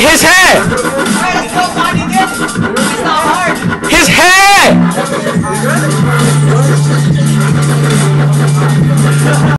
his head.